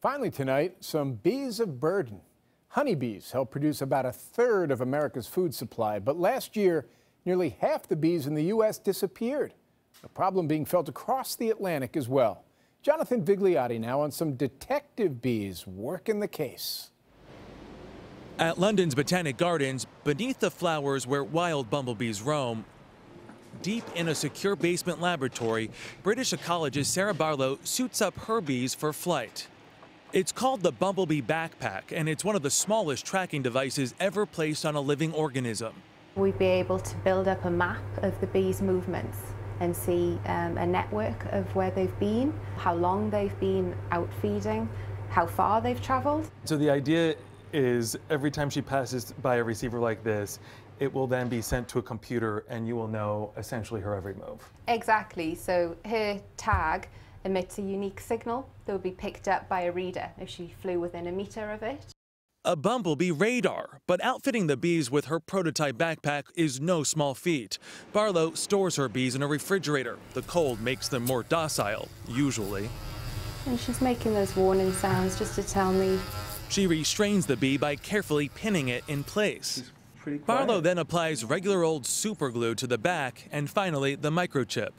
Finally tonight, some bees of burden. Honeybees help produce about a third of America's food supply, but last year, nearly half the bees in the U.S. disappeared. A problem being felt across the Atlantic as well. Jonathan Vigliotti now on some detective bees working the case. At London's Botanic Gardens, beneath the flowers where wild bumblebees roam, deep in a secure basement laboratory, British ecologist Sarah Barlow suits up her bees for flight. It's called the Bumblebee Backpack, and it's one of the smallest tracking devices ever placed on a living organism. We'd be able to build up a map of the bees' movements and see um, a network of where they've been, how long they've been out feeding, how far they've traveled. So the idea is every time she passes by a receiver like this, it will then be sent to a computer and you will know essentially her every move. Exactly. So her tag emits a unique signal that would be picked up by a reader if she flew within a meter of it. A bumblebee radar, but outfitting the bees with her prototype backpack is no small feat. Barlow stores her bees in a refrigerator. The cold makes them more docile, usually. And she's making those warning sounds just to tell me. She restrains the bee by carefully pinning it in place. Barlow then applies regular old super glue to the back and finally the microchip.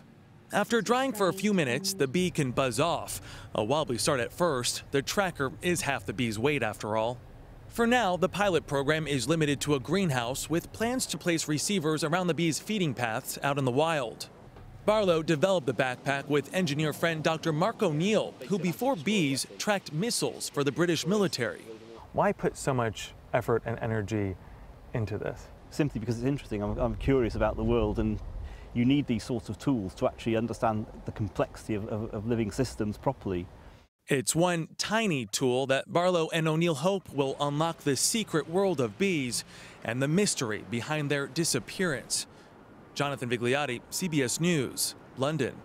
After drying for a few minutes, the bee can buzz off. A wobbly start at first, the tracker is half the bee's weight after all. For now, the pilot program is limited to a greenhouse with plans to place receivers around the bees' feeding paths out in the wild. Barlow developed the backpack with engineer friend Dr. Mark O'Neill, who before bees tracked missiles for the British military. Why put so much effort and energy into this? Simply because it's interesting. I'm, I'm curious about the world and you need these sorts of tools to actually understand the complexity of, of, of living systems properly. It's one tiny tool that Barlow and O'Neill hope will unlock the secret world of bees and the mystery behind their disappearance. Jonathan Vigliotti, CBS News, London.